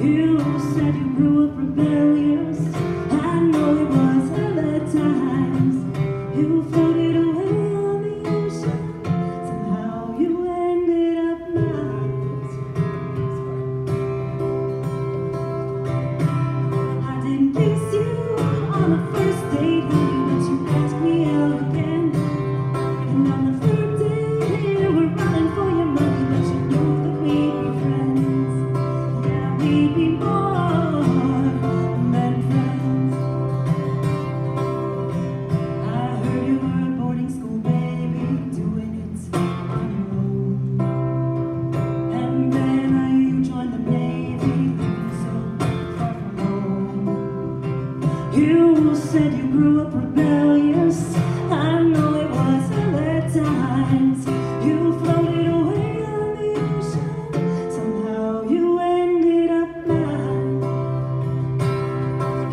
You said you grew up rebellious. You said you grew up rebellious. I know it wasn't at times. You floated away on the ocean. Somehow you ended up mine.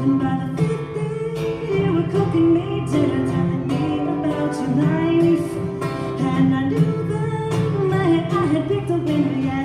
And by the fifth day, you were cooking me dinner, telling me about your life. And I knew that I had picked up and yeah,